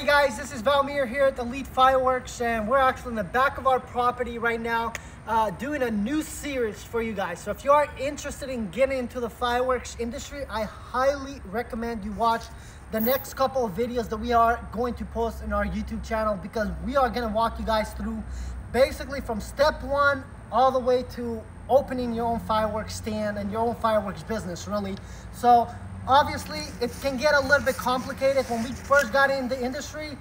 Hey guys, this is Valmir here at Elite Fireworks and we're actually in the back of our property right now uh, doing a new series for you guys. So if you are interested in getting into the fireworks industry, I highly recommend you watch the next couple of videos that we are going to post in our YouTube channel because we are going to walk you guys through basically from step one all the way to opening your own fireworks stand and your own fireworks business really. So obviously it can get a little bit complicated. When we first got in the industry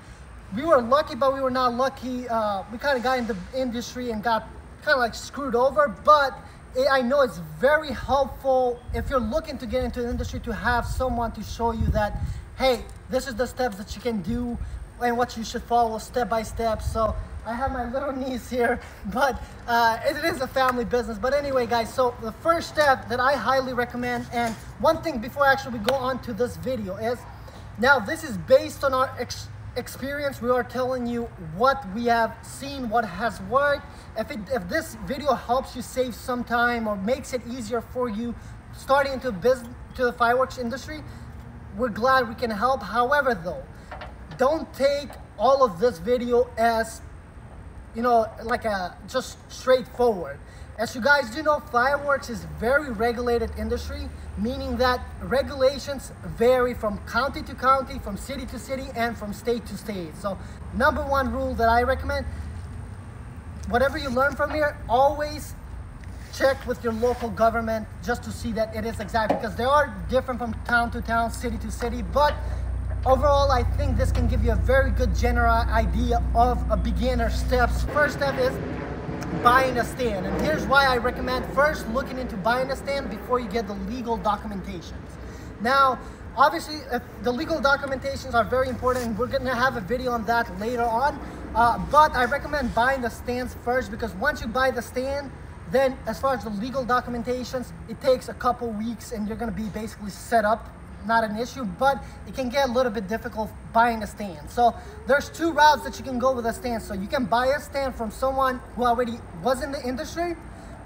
we were lucky but we were not lucky uh, we kind of got in the industry and got kind of like screwed over but it, i know it's very helpful if you're looking to get into the industry to have someone to show you that hey this is the steps that you can do and what you should follow step by step. So I have my little niece here, but uh, it is a family business. But anyway, guys, so the first step that I highly recommend, and one thing before actually we go on to this video is, now this is based on our ex experience. We are telling you what we have seen, what has worked. If, it, if this video helps you save some time or makes it easier for you starting into business, to the fireworks industry, we're glad we can help. However, though, don't take all of this video as you know, like a just straightforward. As you guys do know, fireworks is very regulated industry, meaning that regulations vary from county to county, from city to city, and from state to state. So number one rule that I recommend, whatever you learn from here, always check with your local government just to see that it is exact because they are different from town to town, city to city, but Overall, I think this can give you a very good general idea of a beginner steps. First step is buying a stand. And here's why I recommend first looking into buying a stand before you get the legal documentations. Now, obviously, the legal documentations are very important. And we're gonna have a video on that later on. Uh, but I recommend buying the stands first because once you buy the stand, then as far as the legal documentations, it takes a couple weeks and you're gonna be basically set up not an issue, but it can get a little bit difficult buying a stand. So there's two routes that you can go with a stand. So you can buy a stand from someone who already was in the industry,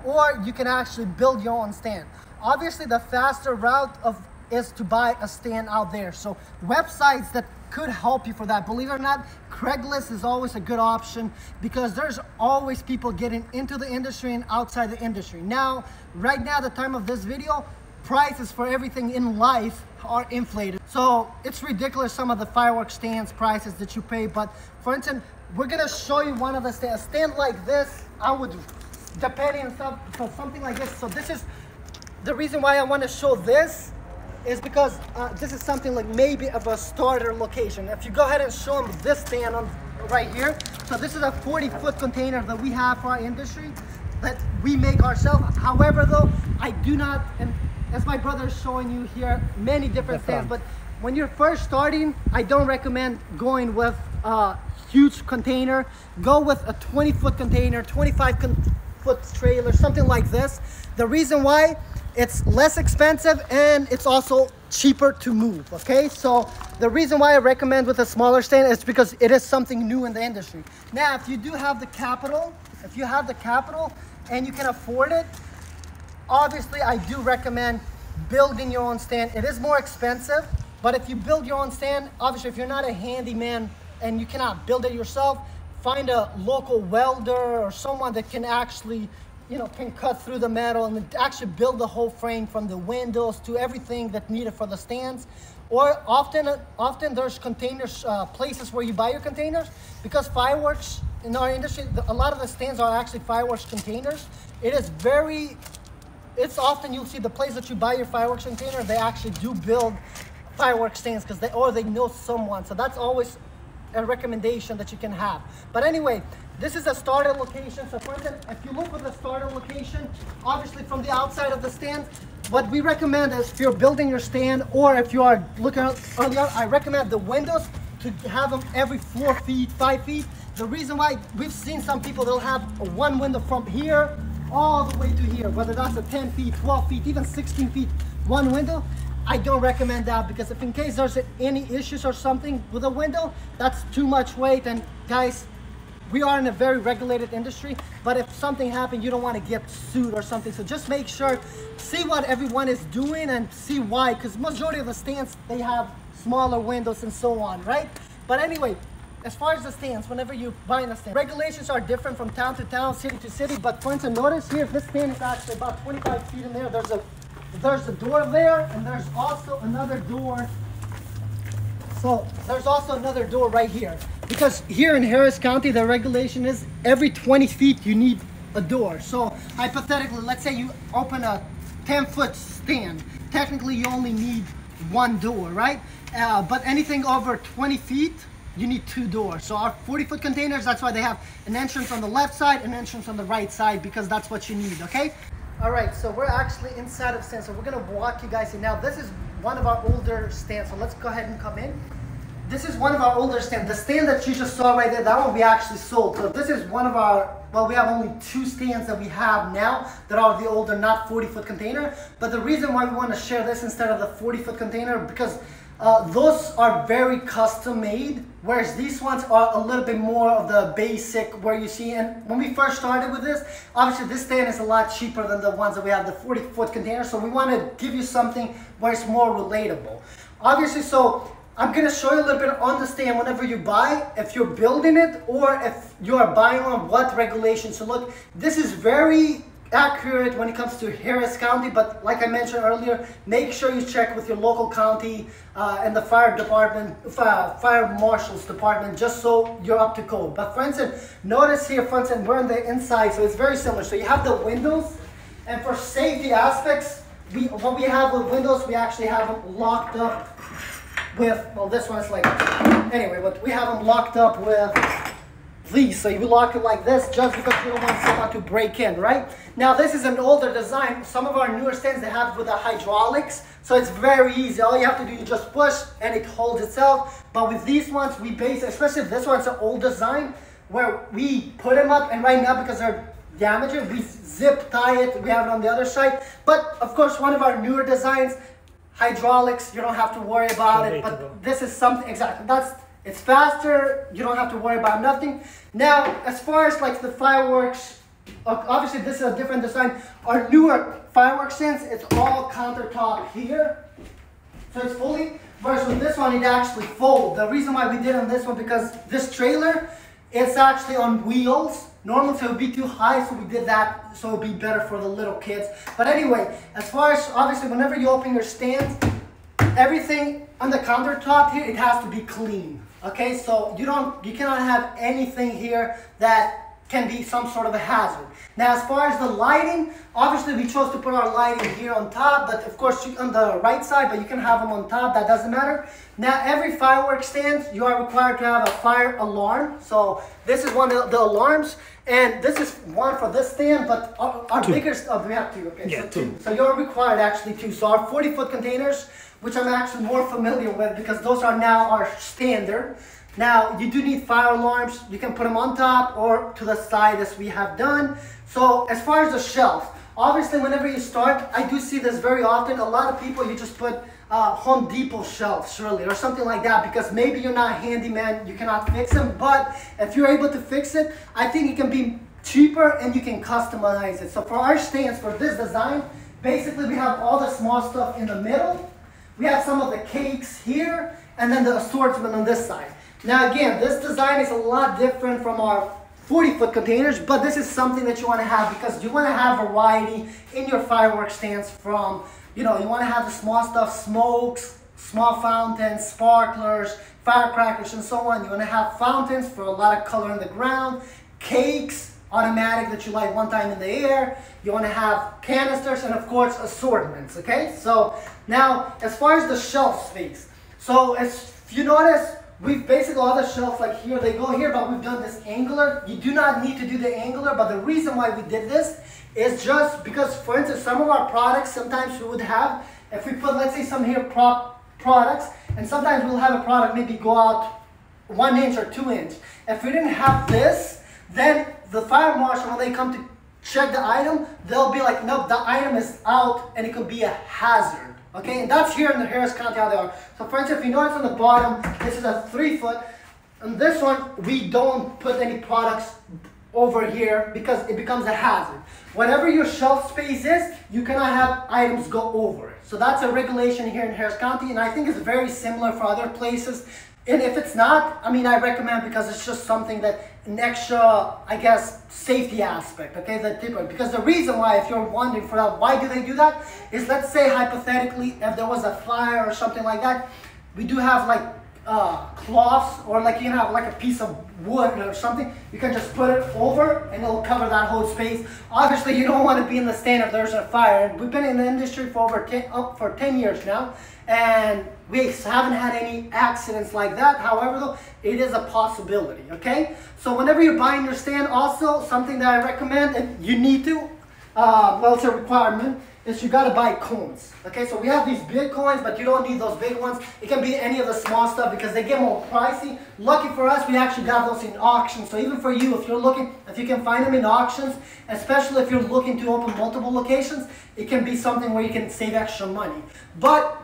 or you can actually build your own stand. Obviously, the faster route of is to buy a stand out there. So websites that could help you for that. Believe it or not, Craigslist is always a good option because there's always people getting into the industry and outside the industry. Now, right now, the time of this video, prices for everything in life are inflated. So it's ridiculous some of the fireworks stands prices that you pay. But for instance, we're gonna show you one of the stands. A stand like this, I would, depending on some, so something like this. So this is, the reason why I wanna show this is because uh, this is something like maybe of a starter location. If you go ahead and show them this stand on right here. So this is a 40 foot container that we have for our industry that we make ourselves. However though, I do not, and as my brother is showing you here, many different stands. But when you're first starting, I don't recommend going with a huge container. Go with a 20 foot container, 25 foot trailer, something like this. The reason why, it's less expensive and it's also cheaper to move, okay? So the reason why I recommend with a smaller stand is because it is something new in the industry. Now, if you do have the capital, if you have the capital and you can afford it, Obviously, I do recommend building your own stand. It is more expensive, but if you build your own stand, obviously if you're not a handyman and you cannot build it yourself, find a local welder or someone that can actually, you know, can cut through the metal and actually build the whole frame from the windows to everything that's needed for the stands. Or often, often there's containers, uh, places where you buy your containers because fireworks in our industry, a lot of the stands are actually fireworks containers. It is very it's often you'll see the place that you buy your fireworks container, they actually do build fireworks stands because they or they know someone. So that's always a recommendation that you can have. But anyway, this is a starter location. So for instance, if you look at the starter location, obviously from the outside of the stand, what we recommend is if you're building your stand or if you are looking earlier, I recommend the windows to have them every four feet, five feet. The reason why we've seen some people, they'll have one window from here all the way to here, whether that's a 10 feet, 12 feet, even 16 feet, one window, I don't recommend that because if in case there's any issues or something with a window, that's too much weight. And guys, we are in a very regulated industry, but if something happened, you don't want to get sued or something. So just make sure, see what everyone is doing and see why, because majority of the stands, they have smaller windows and so on, right? But anyway, as far as the stands, whenever you buy a stand, regulations are different from town to town, city to city. But for instance, notice here, this stand is actually about 25 feet in there. There's a there's a door there, and there's also another door. So there's also another door right here. Because here in Harris County, the regulation is every 20 feet you need a door. So hypothetically, let's say you open a 10 foot stand. Technically, you only need one door, right? Uh, but anything over 20 feet, you need two doors. So our 40 foot containers, that's why they have an entrance on the left side, an entrance on the right side, because that's what you need, okay? All right, so we're actually inside of stand. So we're gonna walk you guys in. Now, this is one of our older stands. So let's go ahead and come in. This is one of our older stands. The stand that you just saw right there, that one we actually sold. So this is one of our, well, we have only two stands that we have now that are the older, not 40 foot container. But the reason why we want to share this instead of the 40 foot container, because uh, those are very custom made, whereas these ones are a little bit more of the basic where you see, and when we first started with this, obviously this stand is a lot cheaper than the ones that we have, the 40 foot container, so we want to give you something where it's more relatable. Obviously, so I'm gonna show you a little bit on the stand whenever you buy, if you're building it or if you are buying on what regulations. So look, this is very accurate when it comes to Harris County, but like I mentioned earlier, make sure you check with your local county uh, and the fire department, fire, fire marshal's department, just so you're up to code. But for instance, notice here, for instance, we're on the inside, so it's very similar. So you have the windows, and for safety aspects, we, what we have with windows, we actually have them locked up with, well, this one is like, anyway, but we have them locked up with these. So you lock it like this just because you don't want someone to break in, right? Now, this is an older design. Some of our newer stands, they have with the hydraulics. So it's very easy. All you have to do is just push and it holds itself. But with these ones, we base, especially this one's an old design, where we put them up and right now because they're damaged, we zip tie it. We have it on the other side. But of course, one of our newer designs, hydraulics, you don't have to worry about it. But this is something, exactly, that's, it's faster, you don't have to worry about nothing. Now, as far as like the fireworks, obviously this is a different design. Our newer fireworks stands, it's all countertop here. So it's fully, with this one, it actually folds. The reason why we did on this one, because this trailer, it's actually on wheels. Normally it would be too high, so we did that so it would be better for the little kids. But anyway, as far as obviously whenever you open your stand, everything on the countertop here, it has to be clean. Okay, so you don't, you cannot have anything here that can be some sort of a hazard. Now, as far as the lighting, obviously we chose to put our lighting here on top, but of course on the right side, but you can have them on top, that doesn't matter. Now, every fireworks stand, you are required to have a fire alarm. So this is one of the alarms, and this is one for this stand, but our, our bigger, oh, we have two, okay, yeah, so two. two. So you're required actually two. So our 40 foot containers, which I'm actually more familiar with because those are now our standard. Now, you do need fire alarms. You can put them on top or to the side as we have done. So as far as the shelf, obviously whenever you start, I do see this very often. A lot of people, you just put uh, Home Depot shelves, really, or something like that, because maybe you're not handyman, you cannot fix them. But if you're able to fix it, I think it can be cheaper and you can customize it. So for our stands, for this design, basically we have all the small stuff in the middle. We have some of the cakes here, and then the assortment on this side. Now again, this design is a lot different from our 40 foot containers, but this is something that you want to have because you want to have variety in your fireworks stands from, you know, you want to have the small stuff, smokes, small fountains, sparklers, firecrackers, and so on. You want to have fountains for a lot of color in the ground, cakes, automatic that you light one time in the air. You want to have canisters and of course assortments, okay? So now, as far as the shelf space, so as you notice, We've basically all the shelves like here, they go here, but we've done this angular. You do not need to do the angular, but the reason why we did this is just because, for instance, some of our products, sometimes we would have, if we put, let's say some here prop products, and sometimes we'll have a product maybe go out one inch or two inch. If we didn't have this, then the fire marshal, when they come to check the item, they'll be like, nope, the item is out and it could be a hazard. Okay, and that's here in the Harris County how they are. So for instance, if you notice on the bottom, this is a three foot. And this one, we don't put any products over here because it becomes a hazard. Whatever your shelf space is, you cannot have items go over it. So that's a regulation here in Harris County, and I think it's very similar for other places. And if it's not, I mean, I recommend because it's just something that an extra, I guess, safety aspect, okay, that different. Because the reason why, if you're wondering for that, why do they do that? Is let's say hypothetically, if there was a fire or something like that, we do have like uh, cloths or like you have like a piece of wood or something. You can just put it over and it'll cover that whole space. Obviously, you don't want to be in the stand if there's a fire. We've been in the industry for over 10, up for 10 years now and we haven't had any accidents like that. However, though, it is a possibility, okay? So whenever you're buying your stand, also something that I recommend, and you need to, uh, well, it's a requirement, is you gotta buy cones. Okay, so we have these big coins, but you don't need those big ones. It can be any of the small stuff because they get more pricey. Lucky for us, we actually got those in auctions. So even for you, if you're looking, if you can find them in auctions, especially if you're looking to open multiple locations, it can be something where you can save extra money. But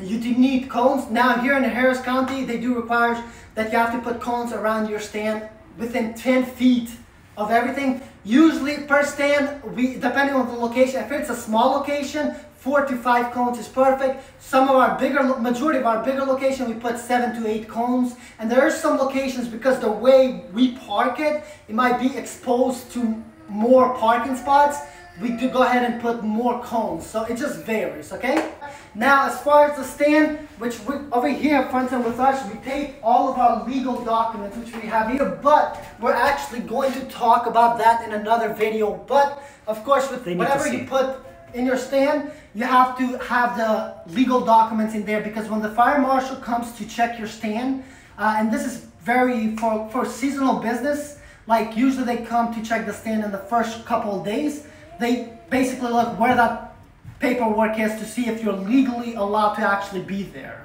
you do need cones. Now here in Harris County, they do require that you have to put cones around your stand within 10 feet of everything. Usually per stand, we depending on the location, if it's a small location, four to five cones is perfect. Some of our bigger, majority of our bigger location, we put seven to eight cones. And there are some locations, because the way we park it, it might be exposed to more parking spots we could go ahead and put more cones. So it just varies, okay? Now, as far as the stand, which we, over here, front and with us, we take all of our legal documents, which we have here, but we're actually going to talk about that in another video. But, of course, with whatever you put in your stand, you have to have the legal documents in there because when the fire marshal comes to check your stand, uh, and this is very, for, for seasonal business, like usually they come to check the stand in the first couple of days, they basically look where that paperwork is to see if you're legally allowed to actually be there.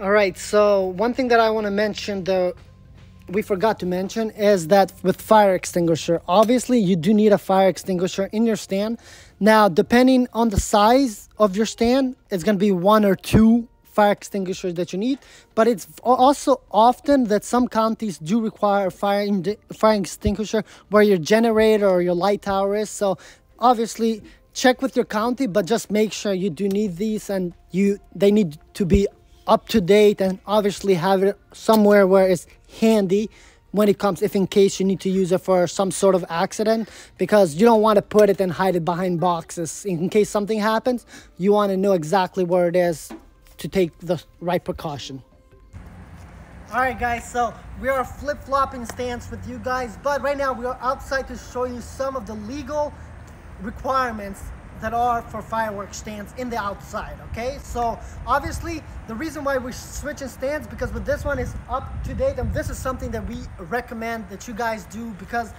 All right, so one thing that I want to mention though, we forgot to mention is that with fire extinguisher, obviously you do need a fire extinguisher in your stand. Now, depending on the size of your stand, it's going to be one or two fire extinguishers that you need. But it's also often that some counties do require a fire, fire extinguisher where your generator or your light tower is. So obviously check with your county, but just make sure you do need these and you they need to be up to date and obviously have it somewhere where it's handy when it comes if in case you need to use it for some sort of accident because you don't want to put it and hide it behind boxes in case something happens you want to know exactly where it is to take the right precaution. All right, guys, so we are flip-flopping stance with you guys, but right now we are outside to show you some of the legal requirements that are for fireworks stands in the outside, okay? So obviously the reason why we're switching stands because with this one is up to date and this is something that we recommend that you guys do because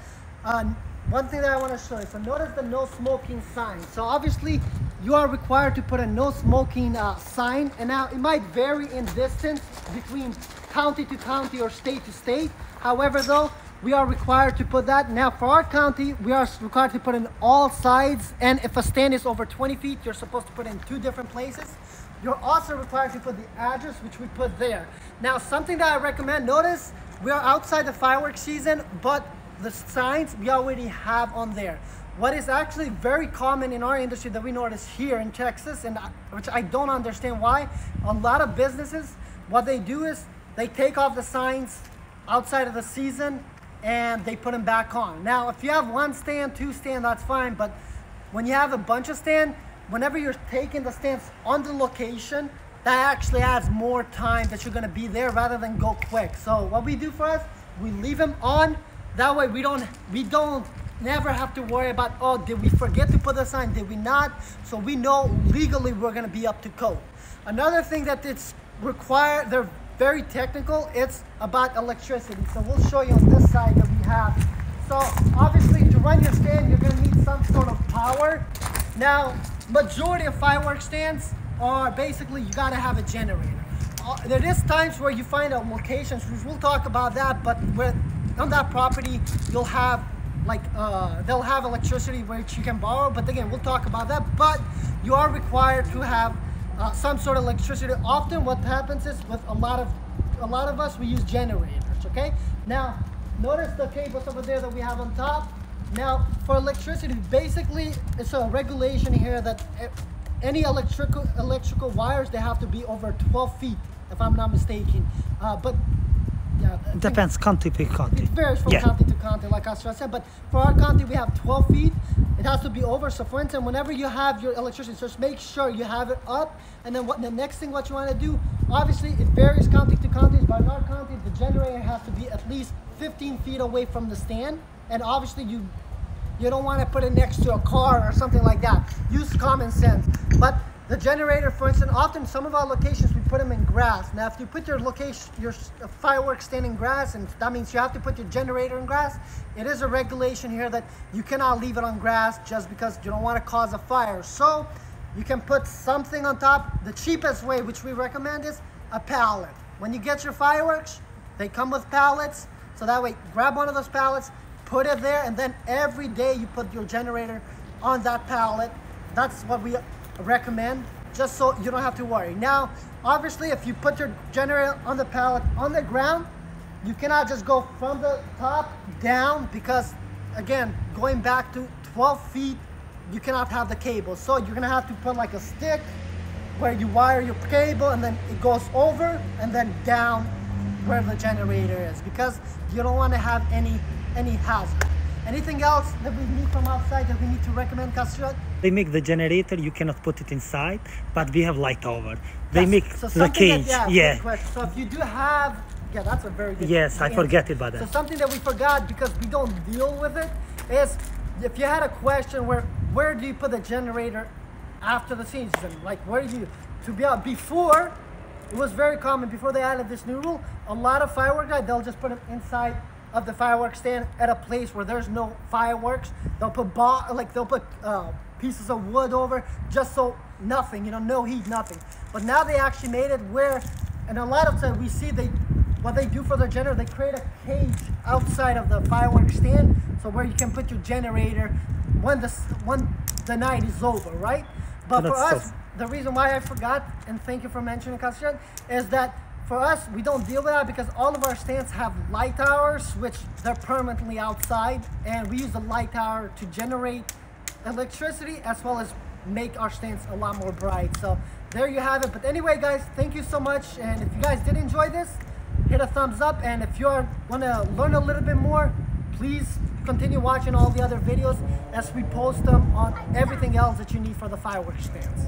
uh, one thing that I want to show you, so notice the no smoking sign. So obviously you are required to put a no smoking uh, sign and now it might vary in distance between county to county or state to state. However though, we are required to put that. Now for our county, we are required to put in all sides and if a stand is over 20 feet, you're supposed to put in two different places. You're also required to put the address, which we put there. Now something that I recommend, notice we are outside the fireworks season, but the signs we already have on there. What is actually very common in our industry that we notice here in Texas, and which I don't understand why, a lot of businesses, what they do is they take off the signs outside of the season and they put them back on. Now, if you have one stand, two stand, that's fine, but when you have a bunch of stand, whenever you're taking the stands on the location, that actually adds more time that you're gonna be there rather than go quick. So what we do for us, we leave them on, that way we don't, we don't never have to worry about, oh, did we forget to put the sign? Did we not? So we know legally we're gonna be up to code. Another thing that it's required, they're very technical, it's about electricity. So we'll show you on this side that we have. So obviously to run your stand, you're gonna need some sort of power. Now, majority of fireworks stands are basically, you gotta have a generator. Uh, there is times where you find out locations, which we'll talk about that, but with on that property, you'll have like uh, they'll have electricity which you can borrow. But again, we'll talk about that. But you are required to have uh, some sort of electricity. Often, what happens is with a lot of a lot of us, we use generators. Okay. Now, notice the cables over there that we have on top. Now, for electricity, basically, it's a regulation here that any electrical electrical wires they have to be over 12 feet if i'm not mistaken uh, but yeah I Depends county per county. it varies from Yeah. county to county, like I said. But for our county, we have 12 feet. It has to be over. So, for instance, whenever you have your electricity, just make sure you have it up. And then what the next thing what you want to do, obviously, it varies county to county. But in our county, the generator has to be at least 15 feet away from the stand. And obviously, you you don't want to put it next to a car or something like that. Use common sense. But the generator, for instance, often some of our locations we put them in grass. Now, if you put your location, your uh, fireworks stand in grass, and that means you have to put your generator in grass. It is a regulation here that you cannot leave it on grass just because you don't want to cause a fire. So you can put something on top. The cheapest way, which we recommend, is a pallet. When you get your fireworks, they come with pallets. So that way, grab one of those pallets, put it there, and then every day you put your generator on that pallet. That's what we recommend, just so you don't have to worry. Now, obviously, if you put your generator on the pallet on the ground, you cannot just go from the top down because, again, going back to 12 feet, you cannot have the cable. So you're gonna have to put like a stick where you wire your cable and then it goes over and then down where the generator is because you don't want to have any any hazard. Anything else that we need from outside that we need to recommend, Kasrat? They make the generator, you cannot put it inside, but we have light over. They Yes. make So the something that- cage. yeah, yeah. So if you do have, yeah, that's a very good. Yes, I answer. forget about So that. So something that we forgot because we don't deal with it is if you had a question where where do you put the generator after the season? Like where do you to be out before? It was very common before they added this new rule. A lot of firework guys they'll just put them inside of the fireworks stand at a place where there's no fireworks. They'll put bar like they'll put uh, pieces of wood over just so nothing, you know, no heat, nothing. But now they actually made it where, and a lot of times we see they what they do for their generator, they create a cage outside of the fireworks stand, so where you can put your generator when the when the night is over, right? But for us, so- the reason why I forgot, and thank you for mentioning Kashan, is that for us we don't deal with that because all of our stands have light towers, which they're permanently outside, and we use the light tower to generate electricity as well as make our stands a lot more bright. So there you have it. But anyway, guys, thank you so much. And if you guys did enjoy this, hit a thumbs up. And if you want to learn a little bit more, please continue watching all the other videos as we post them on everything else that you need for the fireworks stands.